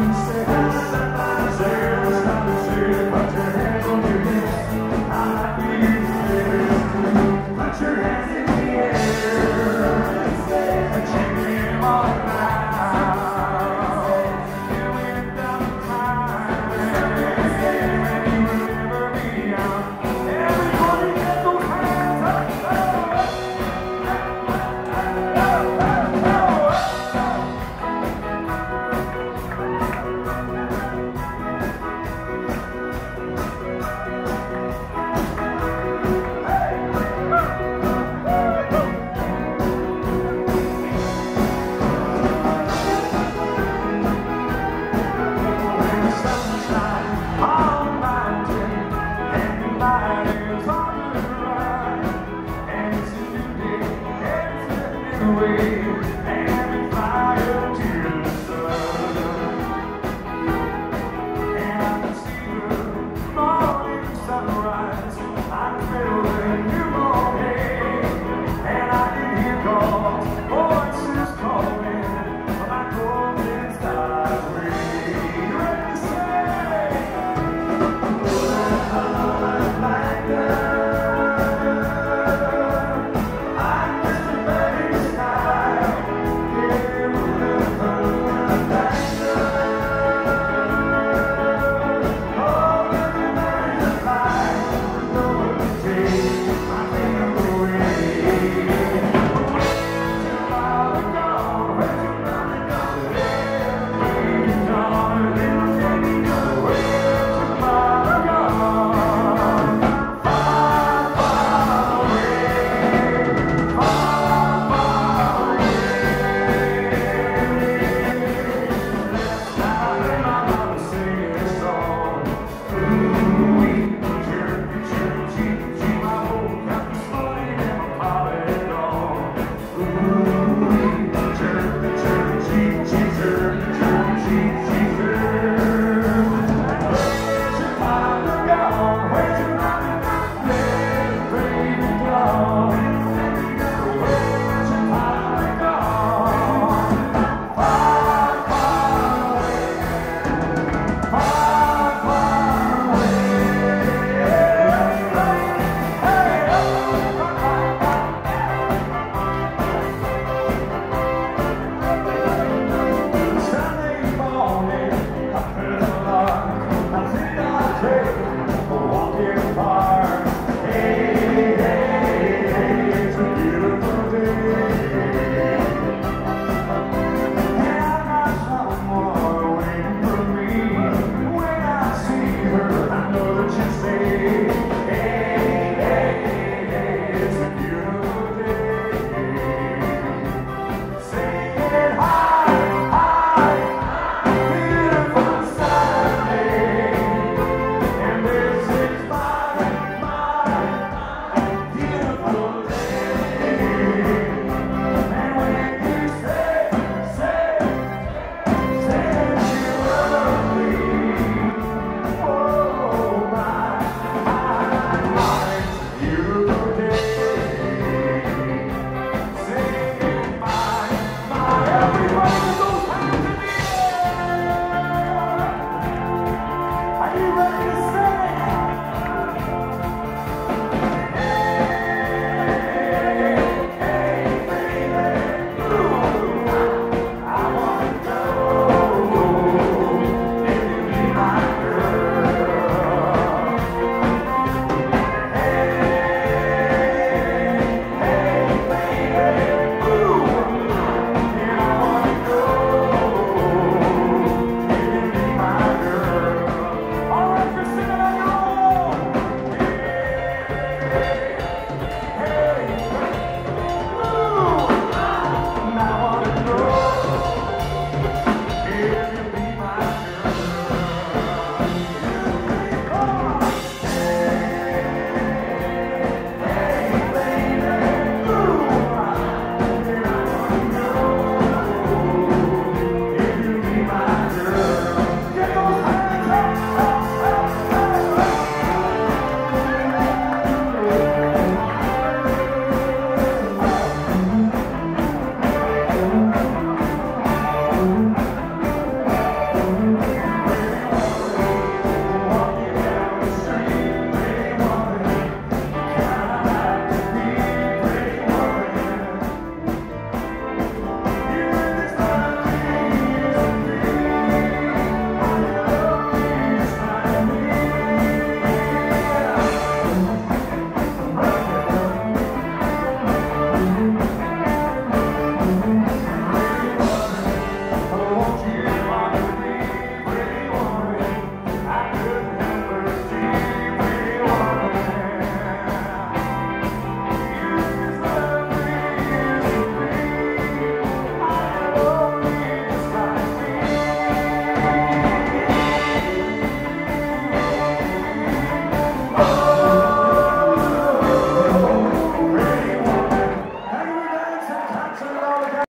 Christ.